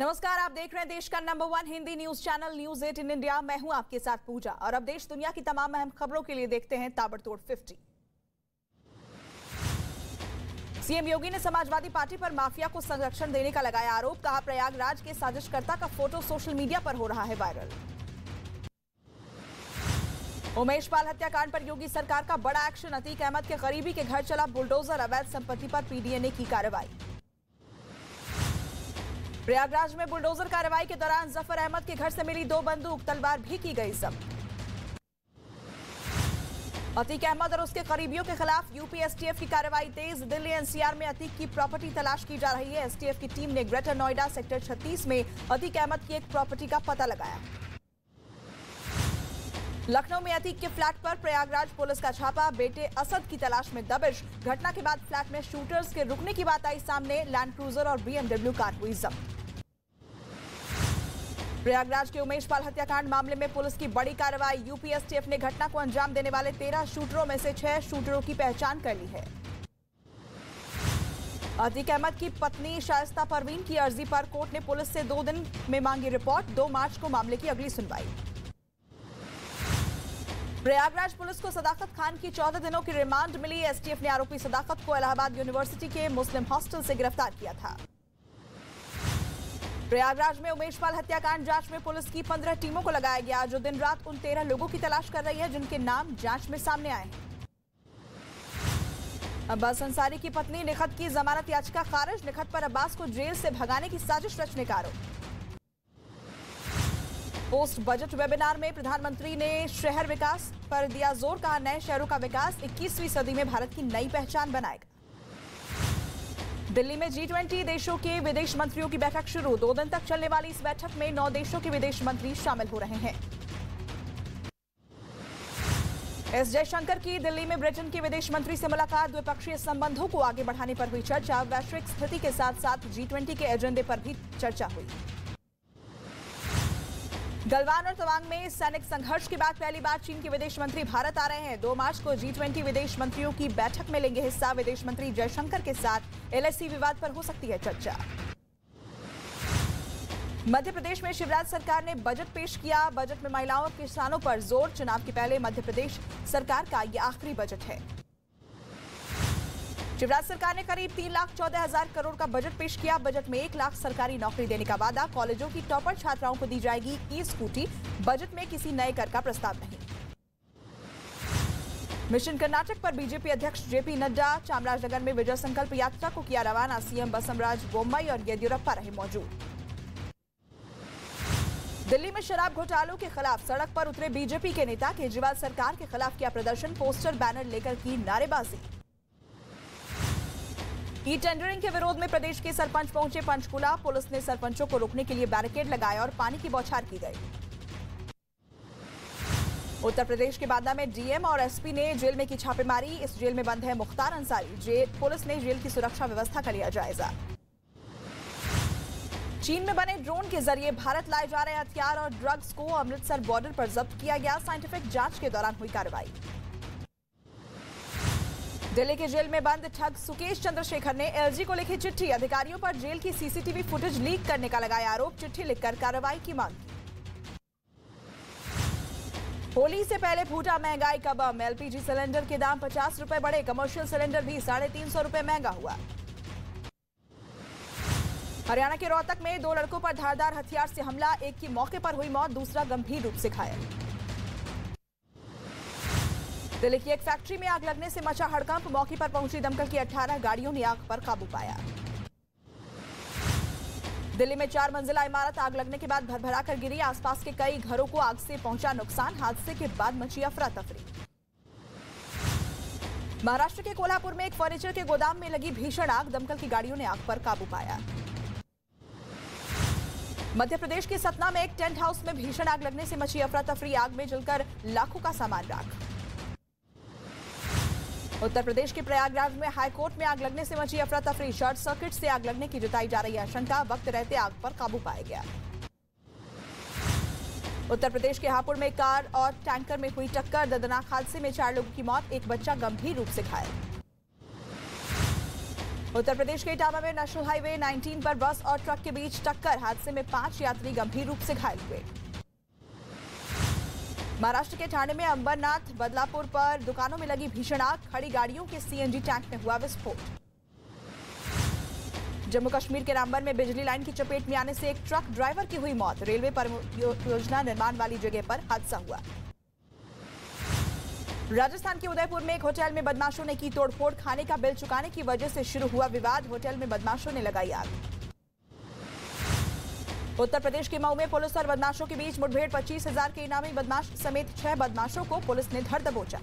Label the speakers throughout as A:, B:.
A: नमस्कार, आप देख रहे हैं देश का number one Hindi news channel news eighteen India मैं हूँ आपके साथ पूजा और अब देश दुनिया की तमाम अहम खबरों के लिए देखते हैं ताबड़तोड़ 50 सीएम योगी ने समाजवादी पार्टी पर माफिया को संरक्षण देने का लगाया आरोप, कहा प्रयागराज के साजिशकर्ता का फ़ोटो सोशल मीडिया पर हो रहा है वायरल। उमेश पाल हत्याकांड पर योगी सरकार का बड़ा एक्शन, अतीक अहमद के गरीबी के घर चला बुलडोजर, अवैध संपत्ति पर पीडीए ने की कार्रवाई। प्रयागराज में बुलडोजर कार्रवाई के दौरान ज़फ़र अहमद के घर से मिली दो बंदूक, तलवार भी की गई जब्त। अतीक अहमद और उसके करीबियों के खिलाफ यूपीएसटीएफ की कार्रवाई तेज, दिल्ली एनसीआर में अतीक की प्रॉपर्टी तलाश की जा रही है। एसटीएफ की टीम ने ग्रेटर नोएडा सेक्टर 36 में अतीक अहमद की एक प्रॉपर्टी का पता लगाया। लखनऊ में अतीक के फ्लैट पर प्रयागराज पुलिस का छापा, बेटे असद की तलाश में दबिश। घटना के बाद फ्लैट में शूटर्स के रुकने की बात आई, सामने लैंड क्रूजर और बीएमडब्ल्यू कार हुई जब्त। प्रयागराज के उमेश पाल हत्याकांड मामले में पुलिस की बड़ी कार्रवाई। यूपीएसटीएफ ने घटना को अंजाम देने वाले तेरह शूटरों में से छह शूटरों की पहचान कर ली है। अतीक अहमद की पत्नी शाइस्ता परवीन की अर्जी पर कोर्ट ने पुलिस से दो दिन में मांगी रिपोर्ट, दो मार्च को मामले की अगली सुनवाई। प्रयागराज पुलिस को सदाकत खान की चौदह दिनों की रिमांड मिली। एसटीएफ ने आरोपी सदाकत को इलाहाबाद यूनिवर्सिटी के मुस्लिम हॉस्टल से गिरफ़्तार किया था। प्रयागराज में उमेश पाल हत्याकांड, जाँच में पुलिस की पंद्रह टीमों को लगाया गया, जो दिन रात उन तेरह लोगों की तलाश कर रही है, जिनके नाम जाँच में सामने आए अब्बास अंसारी की पत्नी निखत की जमानत याचिका खारिज, निखत पर अब्बास को जेल से भगाने की साजिश रचने का आरोप। पोस्ट बजट वेबिनार में प्रधानमंत्री ने शहर विकास पर दिया ज़ोर, कहा नए शहरों का विकास 21वीं सदी में भारत की नई पहचान बनाएगा। दिल्ली में जी ट्वेंटी देशों के विदेश मंत्रियों की बैठक शुरू, दो दिन तक चलने वाली इस बैठक में नौ देशों के विदेश मंत्री शामिल हो रहे हैं। एस जयशंकर की दिल्ली में ब्रिटेन के विदेश मंत्री से मुलाकात, द्विपक्षीय संबंधों को आगे बढ़ाने पर हुई चर्चा, वैश्विक स्थिति के साथ साथ जी ट्वेंटी के एजेंडे पर भी चर्चा हुई। गलवान और तवांग में सैनिक संघर्ष के बाद पहली बार चीन के विदेश मंत्री भारत आ रहे हैं। दो मार्च को जी ट्वेंटी विदेश मंत्रियों की बैठक में लेंगे हिस्सा। विदेश मंत्री जयशंकर के साथ एलएससी विवाद पर हो सकती है चर्चा। मध्य प्रदेश में शिवराज सरकार ने बजट पेश किया। बजट में महिलाओं और किसानों पर ज़ोर। चुनाव के पहले मध्य प्रदेश सरकार का यह आखिरी बजट है। शिवराज सरकार ने करीब तीन लाख चौदह हज़ार करोड़ का बजट पेश किया। बजट में एक लाख सरकारी नौकरी देने का वादा। कॉलेजों की टॉपर छात्राओं को दी जाएगी ई स्कूटी बजट में किसी नए कर का प्रस्ताव नहीं। मिशन कर्नाटक पर बीजेपी अध्यक्ष जेपी नड्डा, चामराजनगर में विजय संकल्प यात्रा को किया रवाना। सीएम बसमराज बोम्बई और येदियुरप्पा रहे मौजूद। दिल्ली में शराब घोटालों के खिलाफ सड़क पर उतरे बीजेपी के नेता। केजरीवाल सरकार के खिलाफ किया प्रदर्शन। पोस्टर, बैनर लेकर की नारेबाजी। ई टेंडरिंग के विरोध में प्रदेश के सरपंच पहुँचे पंचकुला। पुलिस ने सरपंचों को रोकने के लिए बैरिकेड लगाया और पानी की बौछार की गई। उत्तर प्रदेश के बांदा में डीएम और एसपी ने जेल में की छापेमारी। इस जेल में बंद है मुख्तार अंसारी। जेल पुलिस ने जेल की सुरक्षा व्यवस्था का लिया जायजा। चीन में बने ड्रोन के ज़रिए भारत लाए जा रहे हथियार और ड्रग्स को अमृतसर बॉर्डर पर जब्त किया गया। साइंटिफिक जाँच के दौरान हुई कार्रवाई। दिल्ली के जेल में बंद ठग सुकेश चंद्रशेखर ने एलजी को लिखी चिट्ठी। अधिकारियों पर जेल की सीसीटीवी फुटेज लीक करने का लगाया आरोप। चिट्ठी लिखकर कार्रवाई की मांग। होली से पहले फूटा महँगाई का बम। एलपीजी सिलेंडर के दाम पचास रुपए बढ़े। कमर्शियल सिलेंडर भी साढ़े तीन सौ रुपए महँगा हुआ। हरियाणा के रोहतक में दो लड़कों पर धारदार हथियार से हमला। एक की मौके पर हुई मौत, दूसरा गंभीर रूप से घायल। दिल्ली की एक फैक्ट्री में आग लगने से मचा हड़कंप, मौके पर पहुँची दमकल की 18 गाड़ियों ने आग पर काबू पाया। दिल्ली में चार मंजिला इमारत आग लगने के बाद भरभरा कर गिरी। आसपास के कई घरों को आग से पहुँचा नुकसान, हादसे के बाद मची अफरा तफरी। महाराष्ट्र के कोल्हापुर में एक फर्नीचर के गोदाम में लगी भीषण आग, दमकल की गाड़ियों ने आग पर काबू पाया। मध्य प्रदेश के सतना में एक टेंट हाउस में भीषण आग लगने से मची अफरा तफरी। आग में जलकर लाखों का सामान राख। उत्तर प्रदेश के प्रयागराज में हाईकोर्ट में आग लगने से मची अफरा तफरी। शॉर्ट सर्किट से आग लगने की जताई जा रही आशंका। वक्त रहते आग पर काबू पाया गया। उत्तर प्रदेश के हापुड़ में कार और टैंकर में हुई टक्कर। दर्दनाक हादसे में चार लोगों की मौत, एक बच्चा गंभीर रूप से घायल। उत्तर प्रदेश के इटावा में नेशनल हाईवे 19 पर बस और ट्रक के बीच टक्कर। हादसे में पाँच यात्री गंभीर रूप से घायल हुए। महाराष्ट्र के ठाणे में अंबरनाथ, बदलापुर पर दुकानों में लगी भीषण आग, खड़ी गाड़ियों के सीएनजी टैंक में हुआ विस्फोट। जम्मू कश्मीर के रामबन में बिजली लाइन की चपेट में आने से एक ट्रक ड्राइवर की हुई मौत, रेलवे परियोजना निर्माण वाली जगह पर हादसा हुआ। राजस्थान के उदयपुर में एक होटल में बदमाशों ने की तोड़फोड़, खाने का बिल चुकाने की वजह से शुरू हुआ विवाद, होटल में बदमाशों ने लगाई आग। उत्तर प्रदेश के मऊ में पुलिस और बदमाशों के बीच मुठभेड़। पच्चीस हज़ार के इनामी बदमाश समेत छह बदमाशों को पुलिस ने धर दबोचा।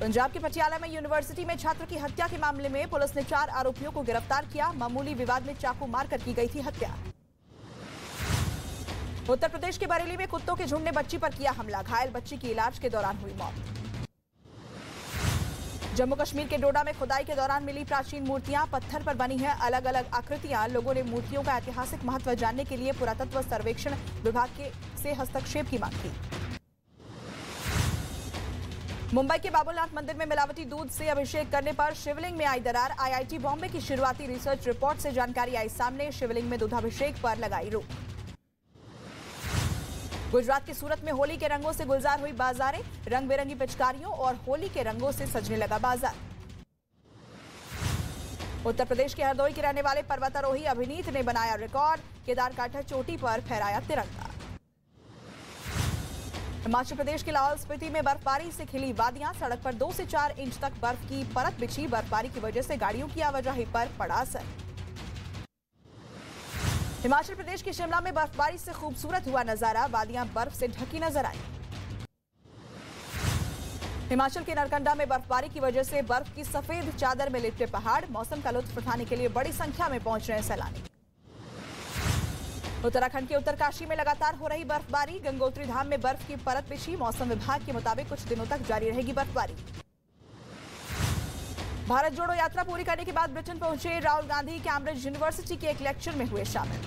A: पंजाब के पटियाला में यूनिवर्सिटी में छात्र की हत्या के मामले में पुलिस ने चार आरोपियों को गिरफ़्तार किया। मामूली विवाद में चाकू मारकर की गई थी हत्या। उत्तर प्रदेश के बरेली में कुत्तों के झुंड ने बच्ची पर किया हमला। घायल बच्ची की इलाज के दौरान हुई मौत। जम्मू कश्मीर के डोडा में खुदाई के दौरान मिली प्राचीन मूर्तियाँ, पत्थर पर बनी हैं अलग अलग आकृतियाँ। लोगों ने मूर्तियों का ऐतिहासिक महत्व जानने के लिए पुरातत्व सर्वेक्षण विभाग के से हस्तक्षेप की मांग की। मुंबई के बाबुलनाथ मंदिर में मिलावटी दूध से अभिषेक करने पर शिवलिंग में आई दरार। आईआईटी बॉम्बे की शुरुआती रिसर्च रिपोर्ट से जानकारी आई सामने, शिवलिंग में दूधाभिषेक पर लगाई रोक। गुजरात के सूरत में होली के रंगों से गुलजार हुई बाजारें रंग बिरंगी पिचकारियों और होली के रंगों से सजने लगा बाज़ार। उत्तर प्रदेश के हरदोई के रहने वाले पर्वतारोही अभिनीत ने बनाया रिकॉर्ड केदारकाठा चोटी पर फहराया तिरंगा। हिमाचल प्रदेश के लाहौल स्पीति में बर्फबारी से खिली वादियाँ, सड़क पर दो से चार इंच तक बर्फ़ की परत बिछी, बर्फबारी की वजह से गाड़ियों की आवाजाही पर पड़ा असर। हिमाचल प्रदेश के शिमला में बर्फबारी से खूबसूरत हुआ नज़ारा। वादियाँ बर्फ़ से ढकी नज़र आई। हिमाचल के नरकंडा में बर्फबारी की वजह से बर्फ़ की सफ़ेद चादर में लिपटे पहाड़। मौसम का लुत्फ उठाने के लिए बड़ी संख्या में पहुँच रहे सैलानी। उत्तराखंड के उत्तरकाशी में लगातार हो रही बर्फबारी। गंगोत्री धाम में बर्फ़ की परत बिछी। मौसम विभाग के मुताबिक कुछ दिनों तक जारी रहेगी बर्फबारी। भारत जोड़ो यात्रा पूरी करने के बाद ब्रिटेन पहुँचे राहुल गांधी कैम्ब्रिज यूनिवर्सिटी के एक लेक्चर में हुए शामिल।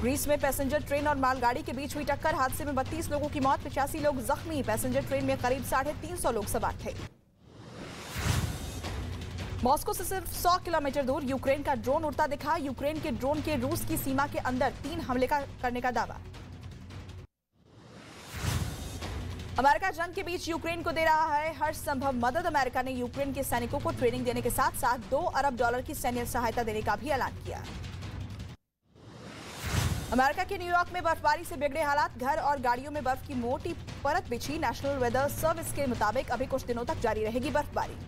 A: ग्रीस में पैसेंजर ट्रेन और मालगाड़ी के बीच हुई टक्कर। हादसे में 32 लोगों की मौत, पिचासी लोग जख्मी। पैसेंजर ट्रेन में करीब साढ़े तीन सौ लोग सवार थे। मॉस्को से सिर्फ़ 100 किलोमीटर दूर यूक्रेन का ड्रोन उड़ता दिखा। यूक्रेन के ड्रोन के रूस की सीमा के अंदर तीन हमले का करने का दावा। अमेरिका जंग के बीच यूक्रेन को दे रहा है हर संभव मदद। अमेरिका ने यूक्रेन के सैनिकों को ट्रेनिंग देने के साथ साथ दो अरब डॉलर की सैन्य सहायता देने का भी ऐलान किया। अमेरिका के न्यूयॉर्क में बर्फबारी से बिगड़े हालात, घर और गाड़ियों में बर्फ़ की मोटी परत बिछी। नेशनल वेदर सर्विस के मुताबिक अभी कुछ दिनों तक जारी रहेगी बर्फबारी।